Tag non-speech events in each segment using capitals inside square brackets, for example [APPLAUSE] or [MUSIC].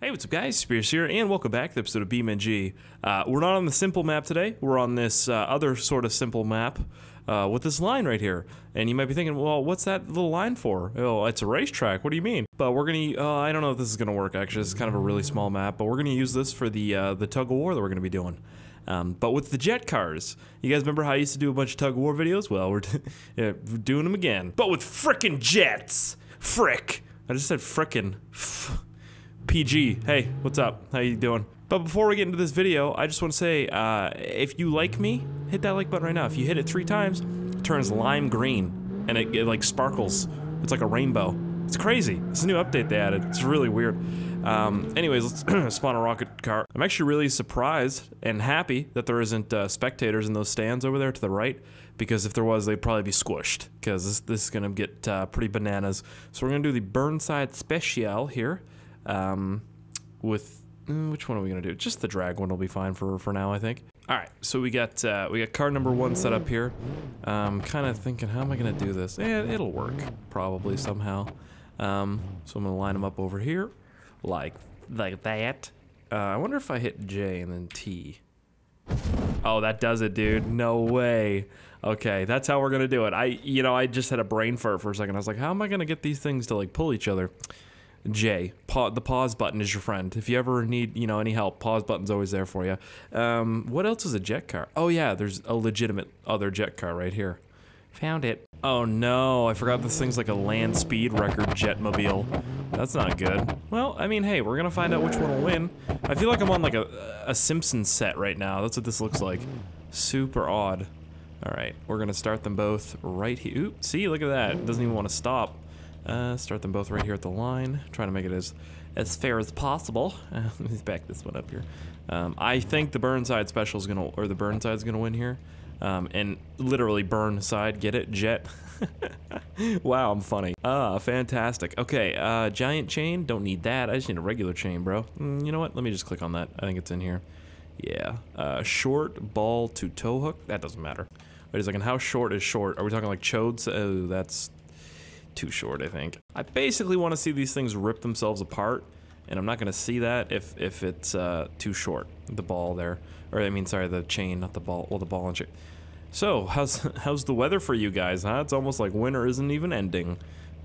Hey, what's up guys? Speirs here, and welcome back to the episode of BeamNG. Uh, we're not on the simple map today, we're on this uh, other sort of simple map uh, with this line right here. And you might be thinking, well, what's that little line for? Oh, it's a racetrack, what do you mean? But we're gonna, uh, I don't know if this is gonna work actually, it's kind of a really small map, but we're gonna use this for the, uh, the tug of war that we're gonna be doing. Um, but with the jet cars, you guys remember how I used to do a bunch of tug of war videos? Well, we're, [LAUGHS] yeah, we're doing them again. But with frickin' jets! Frick! I just said frickin'. PG. Hey, what's up? How you doing? But before we get into this video, I just want to say, uh, if you like me, hit that like button right now. If you hit it three times, it turns lime green, and it, it like sparkles. It's like a rainbow. It's crazy. It's a new update they added. It's really weird. Um, anyways, let's [CLEARS THROAT] spawn a rocket car. I'm actually really surprised and happy that there isn't uh, spectators in those stands over there to the right, because if there was, they'd probably be squished, because this, this is gonna get uh, pretty bananas. So we're gonna do the Burnside Special here. Um, with mm, which one are we gonna do? Just the drag one will be fine for for now, I think. All right, so we got uh, we got car number one set up here. Um, kind of thinking, how am I gonna do this? Yeah, it'll work probably somehow. Um, so I'm gonna line them up over here, like like that. Uh, I wonder if I hit J and then T. Oh, that does it, dude. No way. Okay, that's how we're gonna do it. I, you know, I just had a brain fart for a second. I was like, how am I gonna get these things to like pull each other? J. Pa the pause button is your friend. If you ever need, you know, any help, pause button's always there for you. Um, what else is a jet car? Oh yeah, there's a legitimate other jet car right here. Found it. Oh no, I forgot this thing's like a land speed record jetmobile. That's not good. Well, I mean, hey, we're gonna find out which one will win. I feel like I'm on like a, a Simpsons set right now. That's what this looks like. Super odd. All right, we're gonna start them both right here. Ooh, see, look at that. It doesn't even want to stop. Uh, start them both right here at the line. Trying to make it as as fair as possible. [LAUGHS] Uh, let me back this one up here. Um, I think the Burnside special is gonna, or the Burnside's gonna win here. Um, and literally Burnside, get it? Jet. [LAUGHS] wow, I'm funny. Ah, fantastic. Okay, uh, giant chain, don't need that. I just need a regular chain, bro. Mm, you know what? Let me just click on that. I think it's in here. Yeah. Uh, short ball to tow hook. That doesn't matter. Wait a second. How short is short? Are we talking like chodes? Oh, that's too short, I think. I basically want to see these things rip themselves apart, and I'm not going to see that if, if it's uh, too short, the ball there. Or, I mean, sorry, the chain, not the ball. Well, the ball and chain. So, how's, [LAUGHS] how's the weather for you guys, huh? It's almost like winter isn't even ending.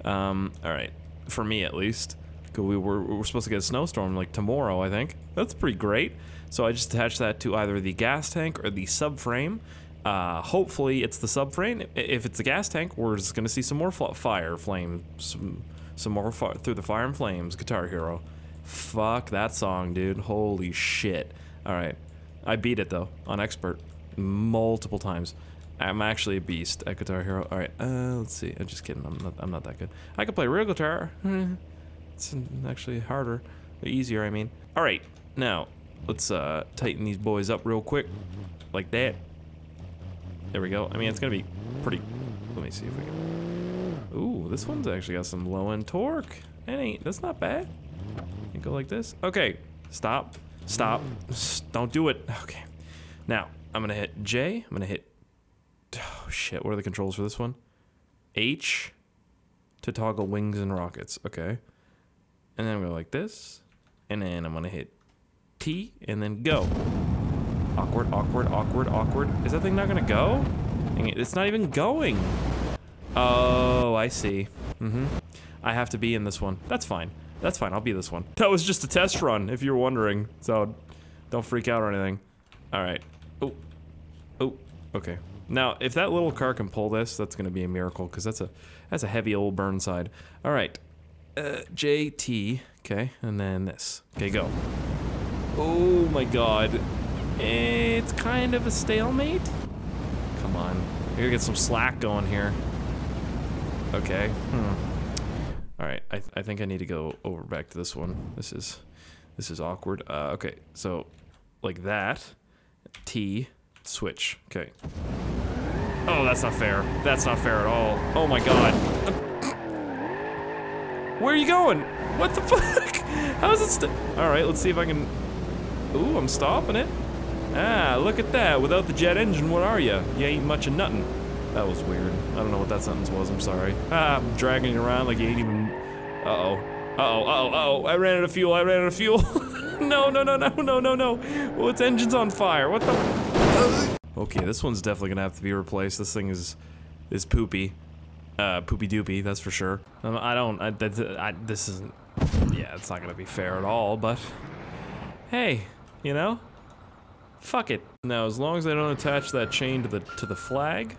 Um, alright. For me, at least. We were, we were supposed to get a snowstorm, like, tomorrow, I think. That's pretty great. So I just attached that to either the gas tank or the subframe. Uh, hopefully it's the subframe. If it's the gas tank, we're just gonna see some more fire flame, some some more through the fire and flames. Guitar Hero, fuck that song, dude. Holy shit. All right, I beat it though on expert multiple times. I'm actually a beast at Guitar Hero. All right, uh, let's see. I'm just kidding. I'm not. I'm not that good. I can play real guitar. [LAUGHS] it's actually harder, easier. I mean. All right, now let's uh, tighten these boys up real quick, like that. There we go. I mean, it's gonna be pretty... Let me see if we can... Ooh, this one's actually got some low-end torque. It ain't... That's not bad. You go like this. Okay. Stop. Stop. Don't do it. [LAUGHS] Okay. Now, I'm gonna hit J. I'm gonna hit... Oh, shit. What are the controls for this one? H to toggle wings and rockets. Okay. And then I'm gonna like this. And then I'm gonna hit T and then go. Awkward, awkward, awkward, awkward. Is that thing not gonna go? It's not even going. Oh, I see. Mm-hmm. I have to be in this one. That's fine. That's fine. I'll be this one. That was just a test run, if you're wondering. So, don't freak out or anything. All right. Oh. Oh. Okay. Now, if that little car can pull this, that's gonna be a miracle, because that's a that's a heavy old Burnside. All right. Uh, JT. Okay, and then this. Okay, go. Oh my god. It's kind of a stalemate. Come on. We gotta get some slack going here. Okay. Hmm. Alright, I, th I think I need to go over back to this one. This is this is awkward. Uh, okay, so like that. T, switch. Okay. Oh, that's not fair. That's not fair at all. Oh my god. Where are you going? What the [LAUGHS] fuck? How is it Alright, let's see if I can... Ooh, I'm stopping it. Ah, look at that. Without the jet engine, what are you? You ain't much of nothing. That was weird. I don't know what that sentence was, I'm sorry. Ah, I'm dragging you around like you ain't even... Uh-oh. Uh-oh, uh-oh, uh-oh, I ran out of fuel, I ran out of fuel. [LAUGHS] no, no, no, no, no, no, no. Well, its engine's on fire, what the? Okay, this one's definitely gonna have to be replaced. This thing is, is poopy. Uh, poopy doopy, that's for sure. Um, I don't, I, I, this isn't, yeah, it's not gonna be fair at all, but, hey, you know? Fuck it. Now, as long as I don't attach that chain to the, to the flag,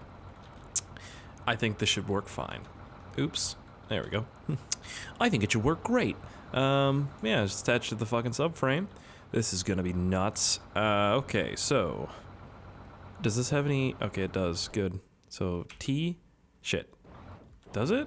I think this should work fine. Oops. There we go. [LAUGHS] I think it should work great. Um, yeah, it's attached to the fucking subframe. This is gonna be nuts. Uh, okay, so... Does this have any... Okay, it does. Good. So, T... Shit. Does it?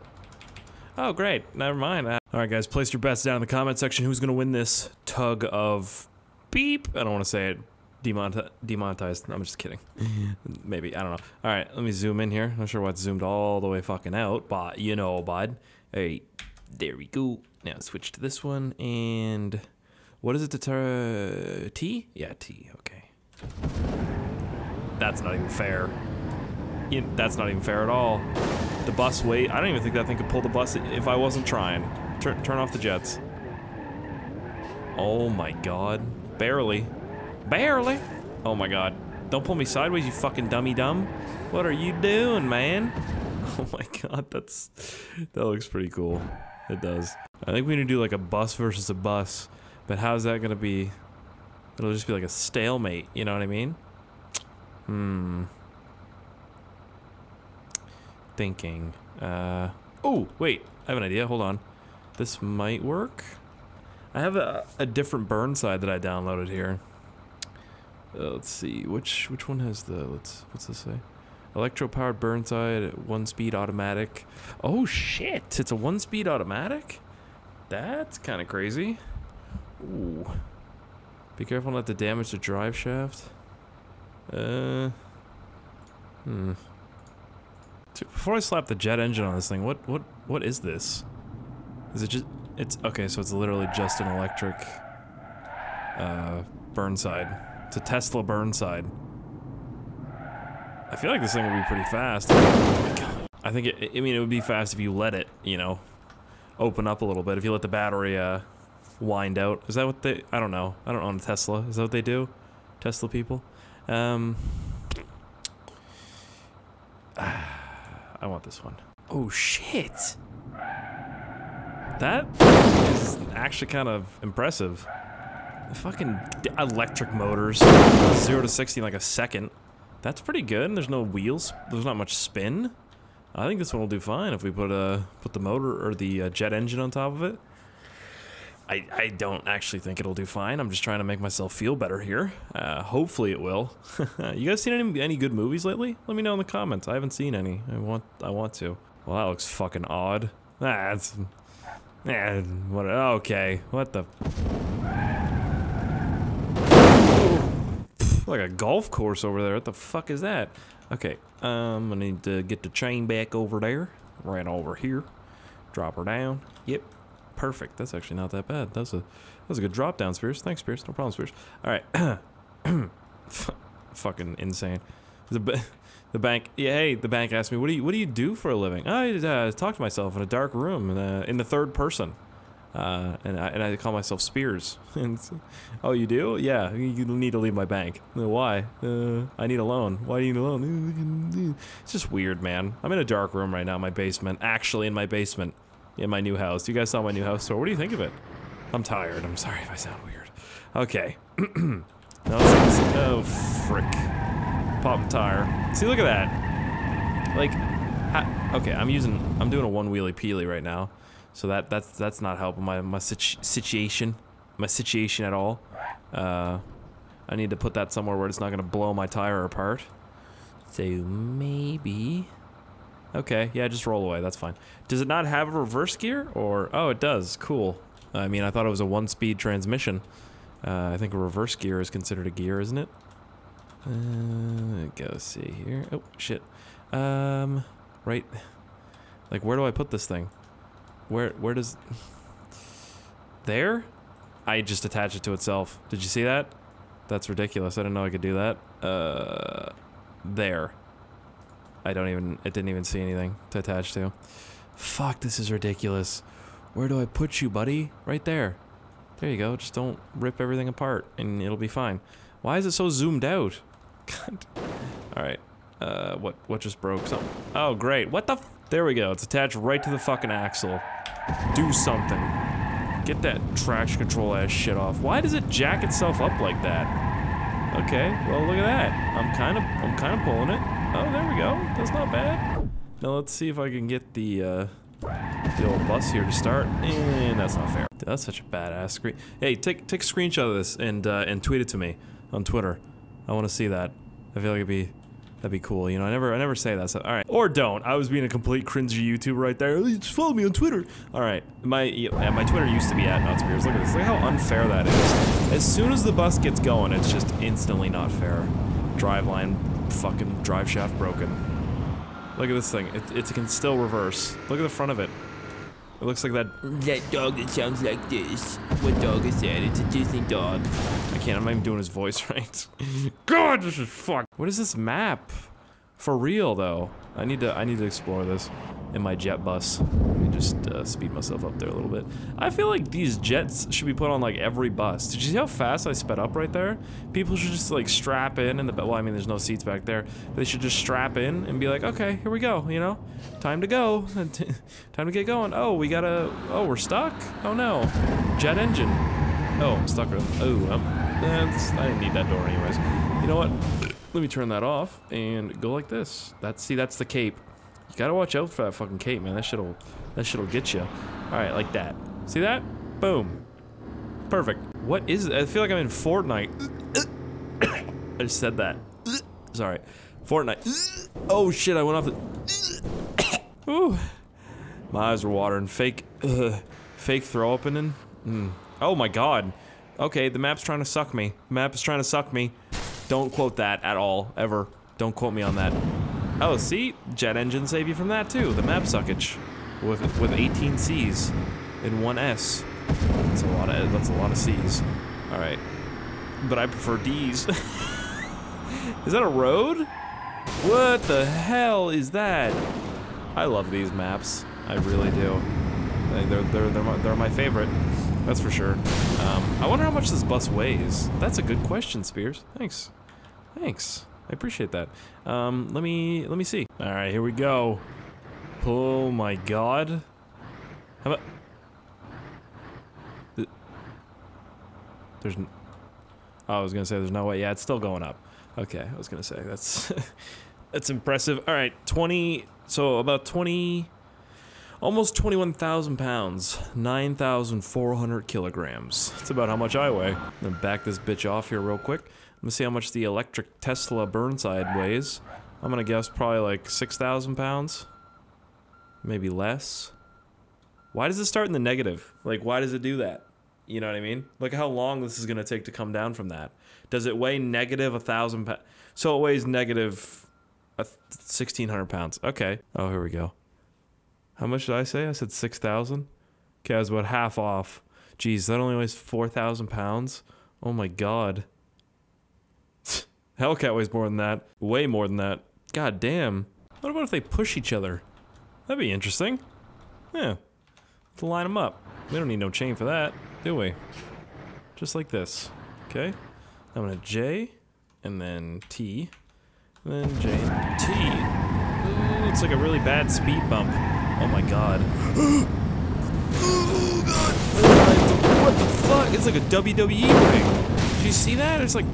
Oh, great. Never mind. Uh, Alright, guys, place your bets down in the comment section. Who's gonna win this tug of... Beep? I don't want to say it. Demonetized. I'm just kidding. [LAUGHS] Maybe. I don't know. Alright, let me zoom in here. Not sure why it's zoomed all the way fucking out, but you know, bud. Hey, there we go. Now switch to this one, and... What is it to T? Yeah, T. Okay. That's not even fair. You, that's not even fair at all. The bus wait. I don't even think that thing could pull the bus if I wasn't trying. Turn, turn off the jets. Oh my god. Barely. Barely. Oh my god. Don't pull me sideways, you fucking dummy dumb. What are you doing, man? [LAUGHS] Oh my god, that's... That looks pretty cool. It does. I think we need to do like a bus versus a bus. But how's that gonna be? It'll just be like a stalemate, you know what I mean? Hmm. Thinking. Uh... Oh, wait. I have an idea. Hold on. This might work. I have a, a different Burnside that I downloaded here. Uh, let's see, which which one has the, let's, what's this say? Electro-powered Burnside, one-speed automatic. Oh shit, it's a one-speed automatic? That's kind of crazy. Ooh. Be careful not to damage the drive shaft. Uh, hmm. Before I slap the jet engine on this thing, what what what is this? Is it just it's okay, so it's literally just an electric uh Burnside. A Tesla Burnside. I feel like this thing would be pretty fast. I think it, I mean, it would be fast if you let it, you know, open up a little bit. If you let the battery, uh, wind out. Is that what they, I don't know. I don't own a Tesla. Is that what they do? Tesla people? Um, [SIGHS] I want this one. Oh, shit. That is actually kind of impressive. Fucking electric motors. 0 to 60 in like a second. That's pretty good. There's no wheels. There's not much spin. I think this one will do fine if we put uh, put the motor or the uh, jet engine on top of it. I, I don't actually think it'll do fine. I'm just trying to make myself feel better here. Uh, hopefully it will. [LAUGHS] you guys seen any any good movies lately? Let me know in the comments. I haven't seen any. I want I want to. Well, that looks fucking odd. That's... Eh, what, okay. What the... Like a golf course over there. What the fuck is that? Okay, um, I need to get the chain back over there. Right over here. Drop her down. Yep. Perfect. That's actually not that bad. That's a that's a good drop down, Speirs. Thanks, Speirs. No problem, Speirs. All right. [COUGHS] Fucking insane. The [LAUGHS] the bank. Yeah, hey, the bank asked me, "What do you what do you do for a living?" I uh, talk to myself in a dark room in, a, in the third person. Uh, and, I, and I call myself Speirs. [LAUGHS] oh, you do? Yeah, you need to leave my bank. Uh, why? Uh, I need a loan. Why do you need a loan? [LAUGHS] It's just weird, man. I'm in a dark room right now in my basement. Actually, in my basement. In my new house. You guys saw my new house tour. What do you think of it? I'm tired. I'm sorry if I sound weird. Okay. [CLEARS THROAT] Oh, frick. Pop tire. See, look at that. Like, okay, I'm using, I'm doing a one wheelie peely right now. So that that's that's not helping my my situ situation, my situation at all. Uh, I need to put that somewhere where it's not gonna blow my tire apart. So maybe. Okay, yeah, just roll away. That's fine. Does it not have a reverse gear, or oh, it does. Cool. I mean, I thought it was a one-speed transmission. Uh, I think a reverse gear is considered a gear, isn't it? Uh, go see here. Oh shit. Um, right. Like, where do I put this thing? Where where does there? I just attach it to itself. Did you see that? That's ridiculous. I didn't know I could do that. Uh, there. I don't even. It didn't even see anything to attach to. Fuck, this is ridiculous. Where do I put you, buddy? Right there. There you go. Just don't rip everything apart, and it'll be fine. Why is it so zoomed out? [LAUGHS] God. All right. Uh, what what just broke? Something. Oh, great. What the? There we go. It's attached right to the fucking axle. Do something. Get that traction control ass shit off. Why does it jack itself up like that? Okay. Well, look at that. I'm kind of I'm kind of pulling it. Oh, there we go. That's not bad. Now let's see if I can get the. Uh, the old bus here to start, and that's not fair. That's such a badass screen. Hey, take take a screenshot of this and uh, and tweet it to me on Twitter. I want to see that. I feel like it'd be that'd be cool. You know, I never I never say that. So all right, or don't. I was being a complete cringy YouTuber right there. Just follow me on Twitter. All right, my yeah, my Twitter used to be at Nutsbeers. Look at this. Look how unfair that is. As soon as the bus gets going, it's just instantly not fair. Driveline, fucking drive shaft broken. Look at this thing. It, it can still reverse. Look at the front of it. It looks like that. That dog that sounds like this. What dog is that? It's a Disney dog. I can't. I'm not even doing his voice [LAUGHS] right. [LAUGHS] God, this is fuck. What is this map? For real though. I need to. I need to explore this in my jet bus. Let me just uh, speed myself up there a little bit. I feel like these jets should be put on like every bus. Did you see how fast I sped up right there? People should just like strap in and the well, I mean, there's no seats back there. They should just strap in and be like, okay, here we go. You know, time to go. [LAUGHS] time to get going. Oh, we gotta. Oh, we're stuck. Oh no, jet engine. Oh, I'm stuck. Oh, um, I didn't need that door anyways. You know what? Let me turn that off and go like this. That's see, that's the cape. Gotta watch out for that fucking cape, man. That shit'll, that shit'll get you. All right, like that. See that? Boom. Perfect. What is it? I feel like I'm in Fortnite. [COUGHS] I just said that. Sorry. Fortnite. Oh shit! I went off the. [COUGHS] Ooh. My eyes are watering. Fake, uh, [COUGHS] fake throw opening. Mm. Oh my god. Okay, the map's trying to suck me. The map is trying to suck me. Don't quote that at all, ever. Don't quote me on that. Oh, see? Jet engine save you from that too. The map suckage. With with 18 C's in one S. That's a lot of that's a lot of C's. Alright. But I prefer D's. [LAUGHS] is that a road? What the hell is that? I love these maps. I really do. They're, they're, they're, my, they're my favorite. That's for sure. Um, I wonder how much this bus weighs. That's a good question, Speirs. Thanks. Thanks. I appreciate that. Um, let me let me see. All right, here we go. Oh my god. How about? There's. Oh, I was gonna say there's no way. Yeah, it's still going up. Okay, I was gonna say that's [LAUGHS] that's impressive. All right, 20. So about 20. Almost 21,000 pounds, 9,400 kilograms. That's about how much I weigh. I'm gonna back this bitch off here real quick. Let's see how much the electric Tesla Burnside weighs. I'm gonna guess probably like 6,000 pounds. Maybe less. Why does it start in the negative? Like, why does it do that? You know what I mean? Look how long this is gonna take to come down from that. Does it weigh negative a thousand pounds? So it weighs negative 1,600 pounds. Okay. Oh, here we go. How much did I say? I said 6,000? Okay, I was about half off. Geez, that only weighs 4,000 pounds? Oh my god. Hellcat weighs more than that. Way more than that. God damn. What about if they push each other? That'd be interesting. Yeah. To line them up. We don't need no chain for that, do we? Just like this. Okay. I'm gonna J, and then T, and then J and T. Ooh, it's like a really bad speed bump. Oh my god. [GASPS] oh god. What the fuck? It's like a WWE ring. Did you see that? It's like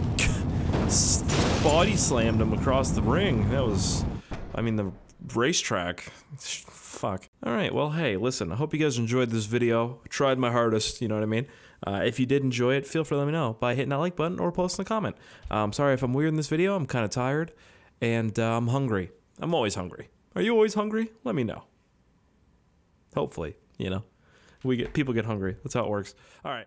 body slammed him across the ring. That was, I mean, the racetrack. [LAUGHS] Fuck. All right. Well, hey, listen. I hope you guys enjoyed this video. Tried my hardest. You know what I mean. Uh, if you did enjoy it, feel free to let me know by hitting that like button or posting a comment. I'm um, sorry if I'm weird in this video. I'm kind of tired, and uh, I'm hungry. I'm always hungry. Are you always hungry? Let me know. Hopefully, you know, we get people get hungry. That's how it works. All right.